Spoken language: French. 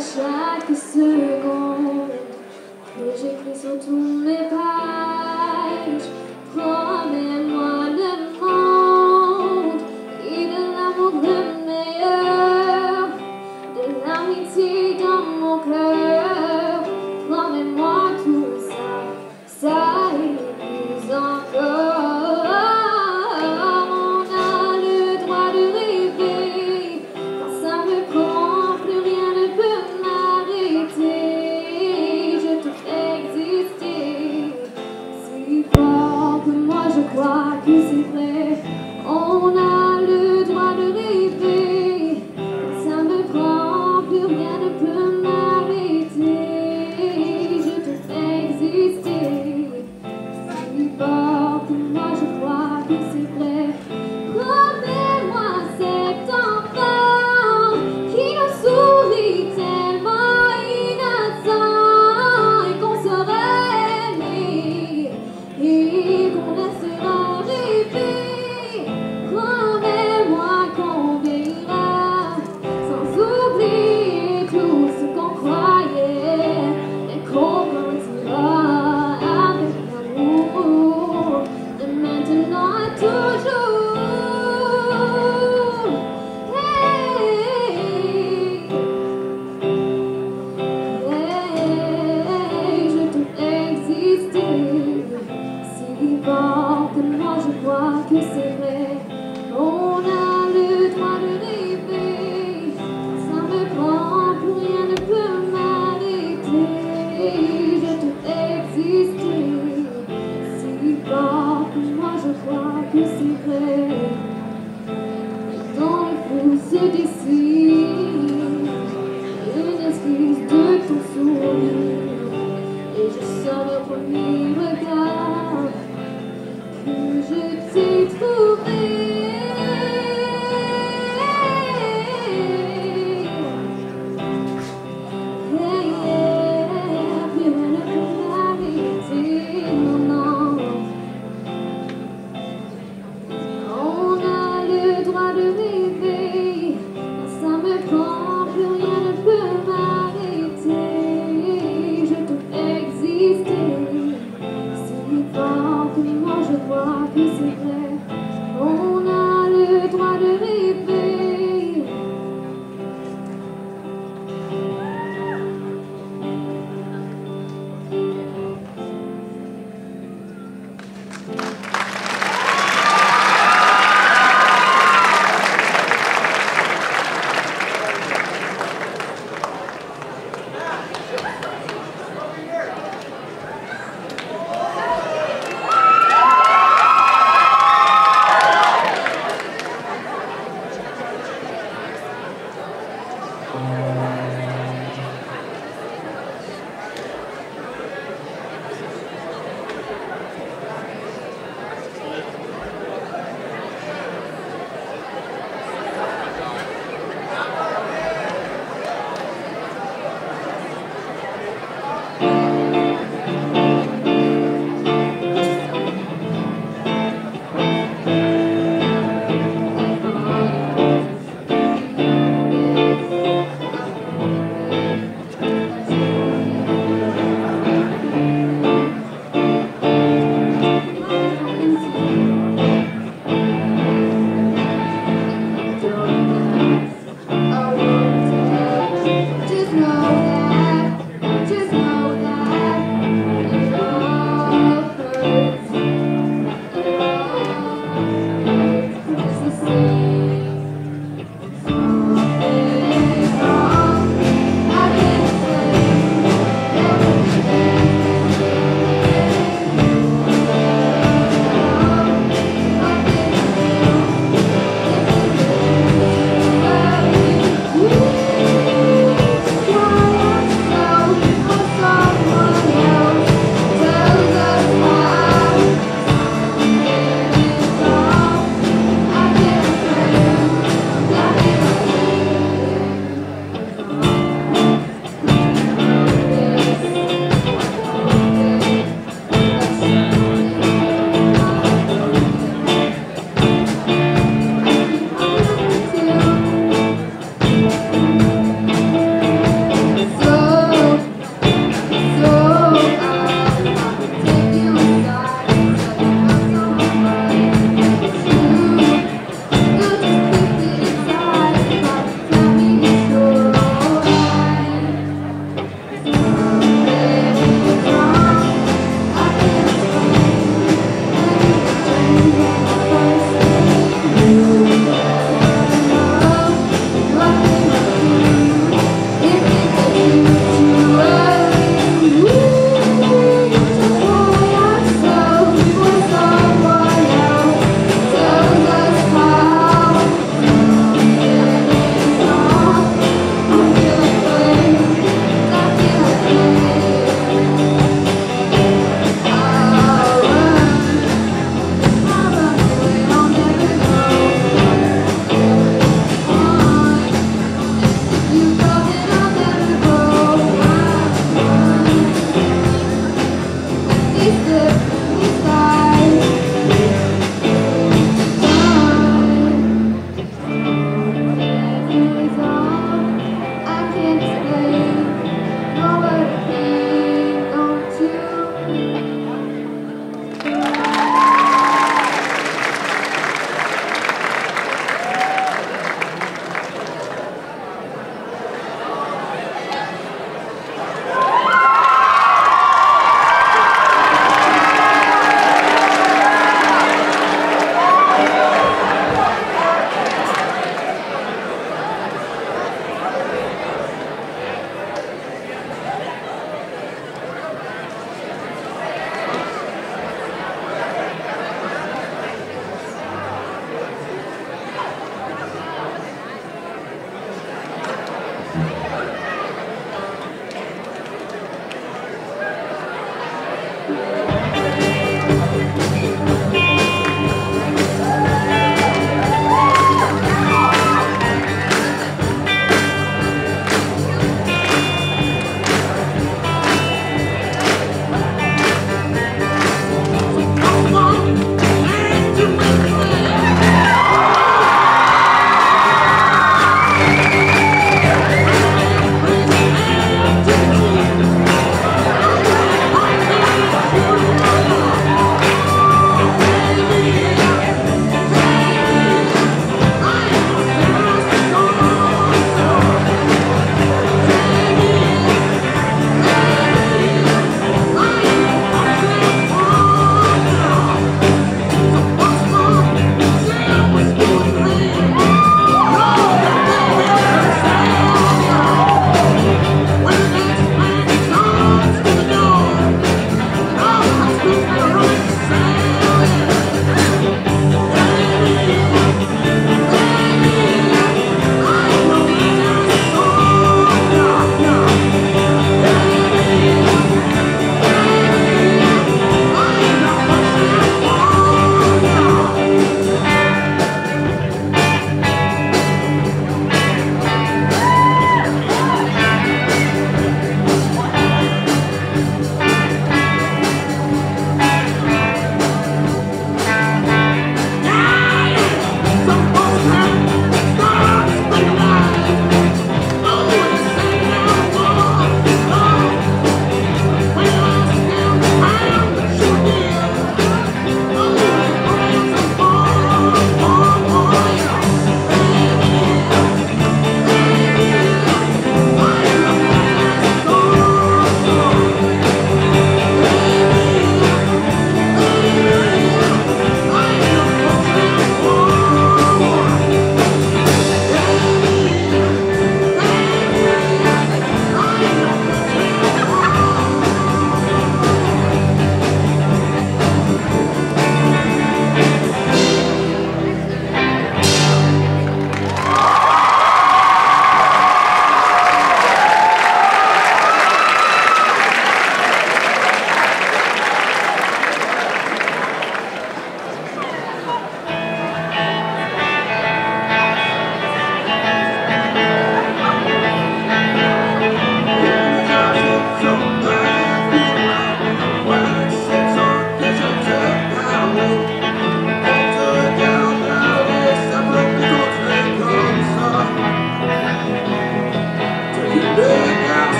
chaque seconde que j'écris sur tous mes pages.